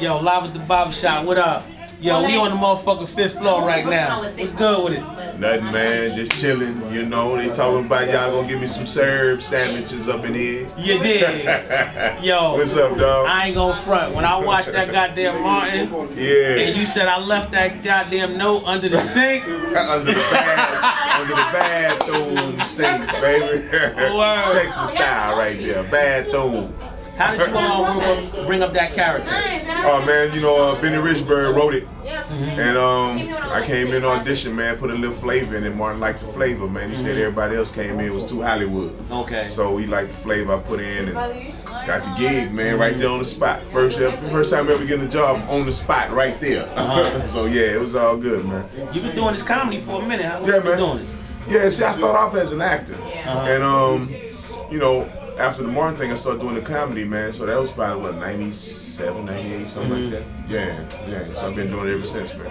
Yo, live at the barber shop. What up? Yo, we on the motherfucking fifth floor right now. What's good with it? Nothing, man. Just chilling. You know, they talking about y'all gonna give me some serb sandwiches up in here. You did. Yo. What's up, dog? I ain't gonna front. When I watched that goddamn Martin, Yeah. and you said I left that goddamn note under the sink. under the bath, under the bathroom sink, baby. Word. Texas style right there. Bathroom. How did you bring up that character? Oh man, you know, uh, Benny Richburg wrote it. And um, I came in audition, man, put a little flavor in it. Martin liked the flavor, man. He said everybody else came in, it was too Hollywood. Okay. So he liked the flavor I put in and got the gig, man, right there on the spot. First first time ever getting a job on the spot right there. so yeah, it was all good, man. You've been doing this comedy for a minute. How long Yeah, you been man. doing it? Yeah, see, I started off as an actor, Uh-huh. and um, you know, after the Martin thing, I started doing the comedy, man. So that was probably what 97, 98, something Mm-hmm. like that. Yeah, yeah. So I've been doing it ever since, man.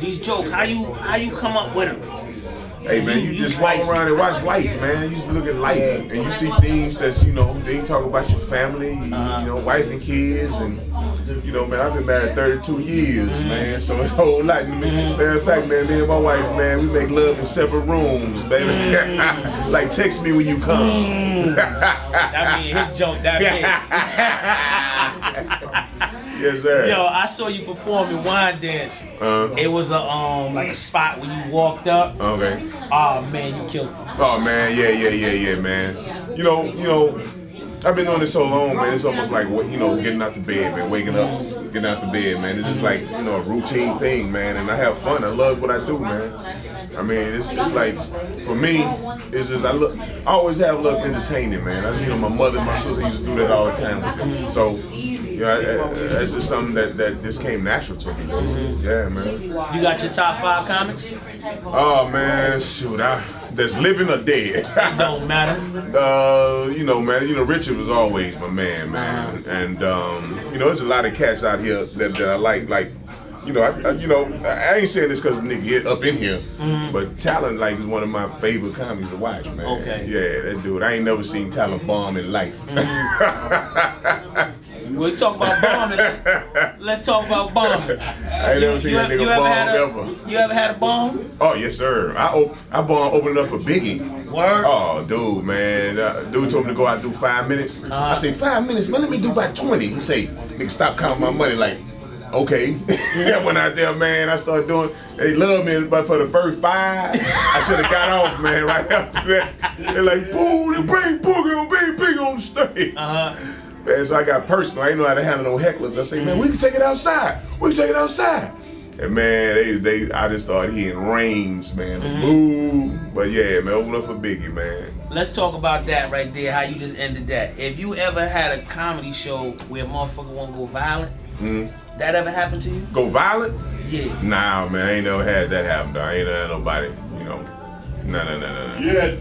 These jokes, how you how you come up with them? Hey man, you, You- just walk around and watch life, man. You just look at life, and you see things that's you know they talk about your family, you, Uh-huh. you know, wife and kids, and you know, man, I've been married 32 years, Mm-hmm. man. So it's a whole lot. to me. Matter of fact, man, me and my wife, man, we make love in separate rooms, baby. Mm-hmm. like text me when you come. I mean, his joke that yes, sir. Yo, I saw you perform in Wine Dance. Uh, It was a um like a spot where you walked up. okay. Oh man, you killed it. Oh man, yeah, yeah, yeah, yeah, man. You know, you know, I've been doing this so long, man. It's almost like you know, getting out the bed, man, waking up, getting out the bed, man. It's just like you know, a routine thing, man. And I have fun. I love what I do, man. I mean, it's just like for me, it's just I look. I always have loved entertaining, man. I, you know, my mother, and my sister used to do that all the time. So, you know, I- I- that's just something that that just came natural to me. Yeah, man. You got your top five comics? Oh man, shoot, I that's living or dead. Don't matter. Uh, you know, man. You know, Richard was always my man, man. And um, you know, there's a lot of cats out here that, that I like. Like, you know, I, I you know, I ain't saying this because nigga get up in here, but Talent like is one of my favorite comedies to watch, man. Okay. Yeah, that dude. I ain't never seen Talent bomb in life. We talk about bombing. Let's talk about bombing. I ain't never seen that nigga bomb a, ever. You ever had a bomb? Oh yes, sir. I op- I bomb opened up for Biggie. Word. Oh, dude, man. Uh, dude told me to go out and do five minutes. I say, five minutes? Man, let me do about 20. He say, nigga, stop counting my money. Like, okay. I went out there, man. I started doing, they love me, but for the first five, I should have got off, man, right after that. They're like, boo, they bring Boogie on, big, big on the stage. Uh-huh. Man, so I got personal. I didn't know how to handle no hecklers. I say, man, we can take it outside. We can take it outside. And man, they they I just started hearing rains, man. Boo. But yeah, man, open up for Biggie, man. Let's talk about that right there. How you just ended that. If you ever had a comedy show where a motherfucker want to go violent, Mhm. that ever happened to you? Go violent? Yeah. Nah, man, I ain't never had that happen. Though. I ain't had nobody, you know. No, no, no, no, no. Yeah.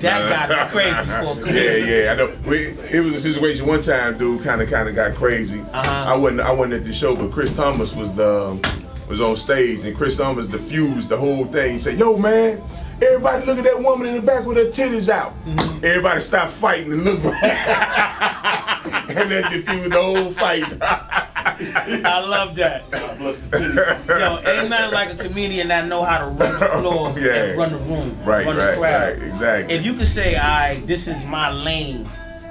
That got crazy for a Yeah, yeah, I know. We, it was a situation one time, dude. Kind of, kind of got crazy. Uh-huh. I wasn't, I wasn't at the show, but Chris Thomas was the was on stage, and Chris Thomas diffused the whole thing. He said, "Yo, man." Everybody look at that woman in the back with her titties out. Mm-hmm. Everybody stop fighting and look back. and then diffused the whole fight. I love that. Yo, ain't nothing like a comedian that know how to run the floor Yeah. and run the room, right, run the right, crowd. right, exactly. If you could say, "I, this is my lane,"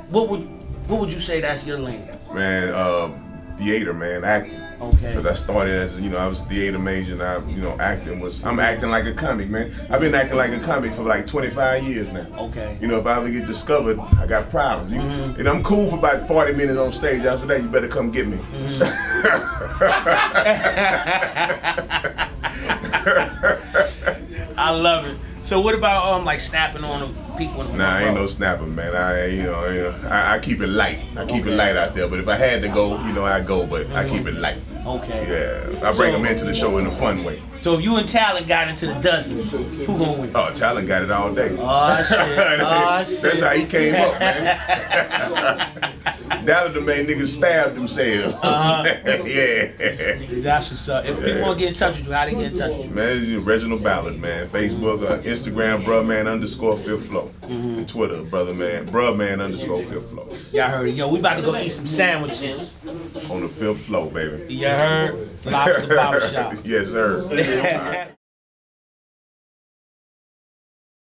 what would what would you say that's your lane? man, uh, theater, man, acting. Okay. Because I started as you know I was a theater major and I you know acting was I'm acting like a comic man. I've been acting like a comic for like 25 years now. Okay. You know if I ever get discovered, I got problems. You, Mm-hmm. And I'm cool for about 40 minutes on stage. After that, you better come get me. I love it. So what about um like snapping on the people in the Nah, I ain't no snapper, man. I you know, you know I, I keep it light. I keep Okay. it light out there. But if I had to go, you know I go. But I keep it mm-hmm. light. Okay. Yeah, I bring So- them into the show in a fun way. So if you and Talent got into the dozens, who gonna win? Oh, Talent got it all day. Oh shit! Oh ah, shit! That's how he came up, man. That the main niggas stab themselves. Uh-huh. yeah. That's what's up. If people want to get in touch with you, how they get in touch with you? Man, Reginald Ballard, man. Facebook, uh, Instagram, brotherman underscore fifth flow. Mm-hmm. And Twitter, brother man, brotherman underscore fifth flow. Y'all heard it. Yo, we about to go eat some sandwiches. On the fifth flow, baby. You heard? At the barbershop. yes, sir.